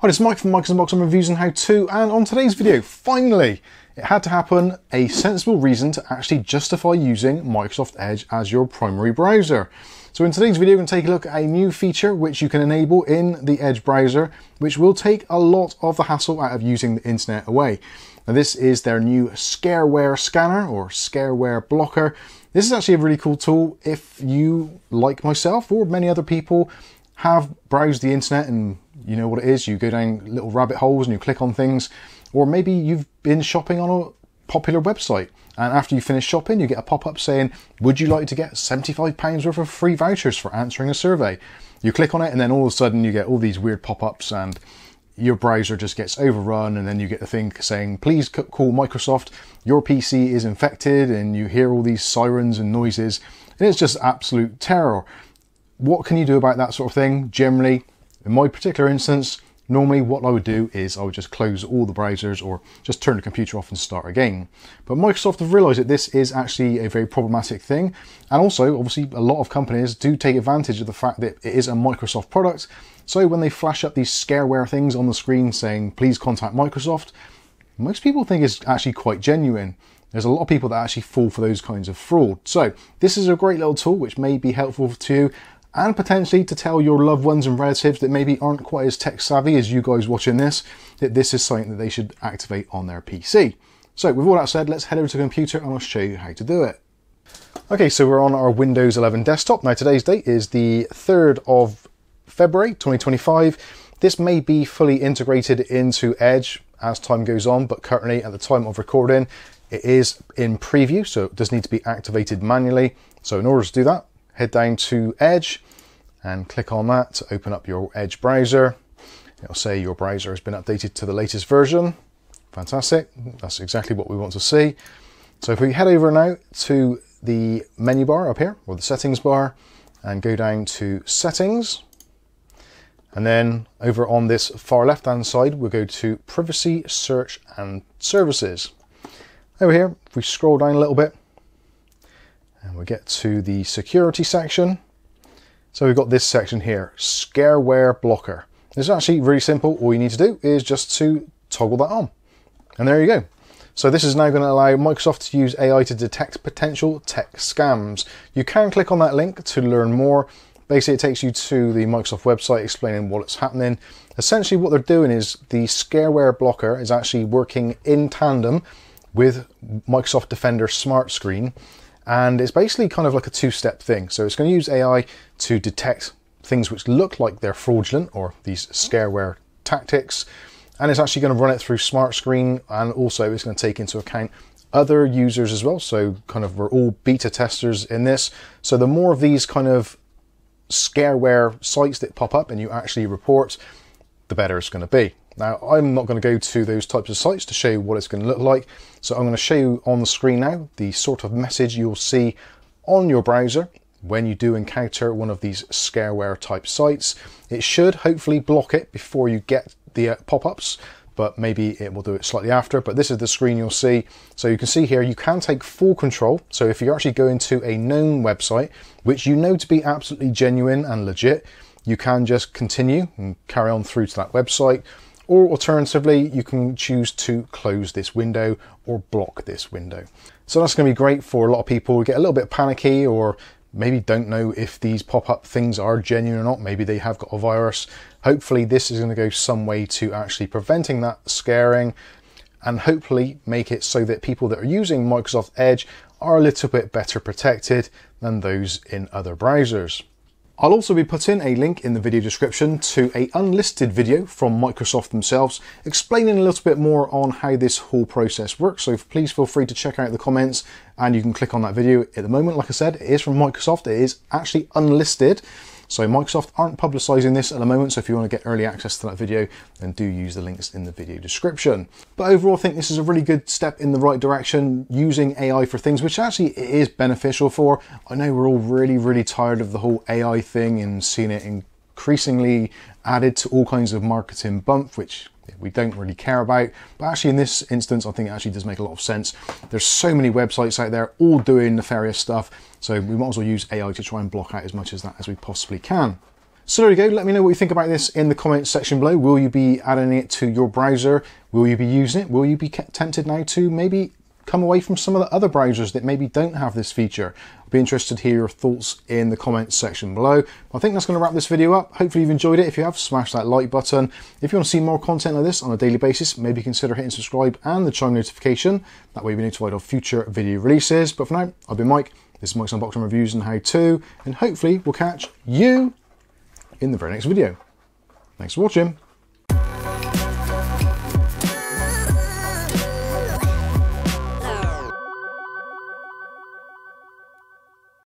Hi, is Mike from Mike's Unboxing Reviews and How To, and on today's video, finally, it had to happen, a sensible reason to actually justify using Microsoft Edge as your primary browser. So in today's video, we're going to take a look at a new feature which you can enable in the Edge browser, which will take a lot of the hassle out of using the internet away. Now this is their new Scareware Scanner or Scareware Blocker. This is actually a really cool tool if you, like myself or many other people, have browsed the internet and you know what it is. You go down little rabbit holes and you click on things, or maybe you've been shopping on a popular website and after you finish shopping, you get a pop up saying, Would you like to get £75 worth of free vouchers for answering a survey? You click on it, and then all of a sudden, you get all these weird pop ups, and your browser just gets overrun. And then you get the thing saying, Please call Microsoft, your PC is infected, and you hear all these sirens and noises. And it's just absolute terror. What can you do about that sort of thing? Generally, in my particular instance, normally what I would do is I would just close all the browsers or just turn the computer off and start again. But Microsoft have realized that this is actually a very problematic thing. And also, obviously, a lot of companies do take advantage of the fact that it is a Microsoft product. So when they flash up these scareware things on the screen saying, please contact Microsoft, most people think it's actually quite genuine. There's a lot of people that actually fall for those kinds of fraud. So this is a great little tool which may be helpful to you and potentially to tell your loved ones and relatives that maybe aren't quite as tech savvy as you guys watching this, that this is something that they should activate on their PC. So with all that said, let's head over to the computer and I'll show you how to do it. Okay, so we're on our Windows 11 desktop. Now today's date is the 3rd of February 2025. This may be fully integrated into Edge as time goes on, but currently at the time of recording, it is in preview, so it does need to be activated manually. So in order to do that, head down to Edge and click on that to open up your Edge browser. It'll say your browser has been updated to the latest version. Fantastic. That's exactly what we want to see. So if we head over now to the menu bar up here, or the settings bar, and go down to settings, and then over on this far left hand side, we'll go to privacy, search, and services. Over here, if we scroll down a little bit, and we get to the security section. So we've got this section here, Scareware Blocker. This is actually really simple. All you need to do is just to toggle that on. And there you go. So this is now going to allow Microsoft to use AI to detect potential tech scams. You can click on that link to learn more. Basically, it takes you to the Microsoft website explaining what's happening. Essentially, what they're doing is the Scareware Blocker is actually working in tandem with Microsoft Defender Smart Screen and it's basically kind of like a two-step thing. So it's going to use AI to detect things which look like they're fraudulent or these scareware tactics, and it's actually going to run it through Smart Screen, and also it's going to take into account other users as well. So kind of we're all beta testers in this. So the more of these kind of scareware sites that pop up and you actually report, the better it's going to be. Now, I'm not going to go to those types of sites to show you what it's going to look like. So I'm going to show you on the screen now the sort of message you'll see on your browser when you do encounter one of these scareware type sites. It should hopefully block it before you get the uh, pop-ups, but maybe it will do it slightly after. But this is the screen you'll see. So you can see here, you can take full control. So if you actually go into a known website, which you know to be absolutely genuine and legit, you can just continue and carry on through to that website or alternatively, you can choose to close this window or block this window. So that's going to be great for a lot of people who get a little bit panicky or maybe don't know if these pop-up things are genuine or not. Maybe they have got a virus. Hopefully this is going to go some way to actually preventing that scaring and hopefully make it so that people that are using Microsoft Edge are a little bit better protected than those in other browsers. I'll also be putting a link in the video description to a unlisted video from Microsoft themselves explaining a little bit more on how this whole process works. So please feel free to check out the comments and you can click on that video. At the moment, like I said, it is from Microsoft. It is actually unlisted. So Microsoft aren't publicizing this at the moment, so if you want to get early access to that video, then do use the links in the video description. But overall, I think this is a really good step in the right direction, using AI for things which actually is beneficial for. I know we're all really, really tired of the whole AI thing and seeing it increasingly added to all kinds of marketing bump, which we don't really care about. But actually in this instance, I think it actually does make a lot of sense. There's so many websites out there all doing nefarious stuff. So we might as well use AI to try and block out as much as that as we possibly can. So there you go. Let me know what you think about this in the comments section below. Will you be adding it to your browser? Will you be using it? Will you be tempted now to maybe come away from some of the other browsers that maybe don't have this feature? I'll be interested to hear your thoughts in the comments section below. I think that's going to wrap this video up. Hopefully you've enjoyed it. If you have, smash that like button. If you want to see more content like this on a daily basis, maybe consider hitting subscribe and the chime notification. That way you'll be notified of future video releases. But for now, I've been Mike. This is Mike's Unboxing Reviews and How To, and hopefully we'll catch you in the very next video. Thanks for watching.